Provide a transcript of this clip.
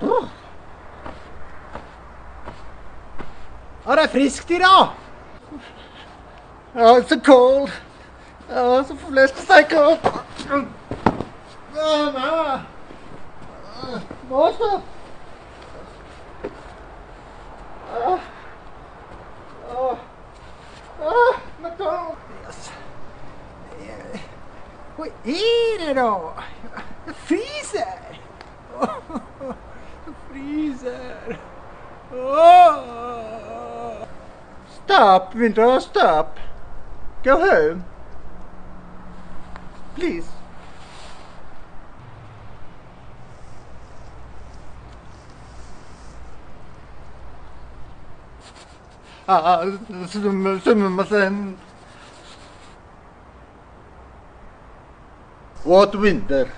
Ja, det er är friskt idag. Ja, it's so cold. Ja, så. Ja. Ja. Ja, men då. Yes. Vad är det då? Jag fryser! freezer. Oh. Stop, Winter, stop. Go home. Please. Ah, ah What winter?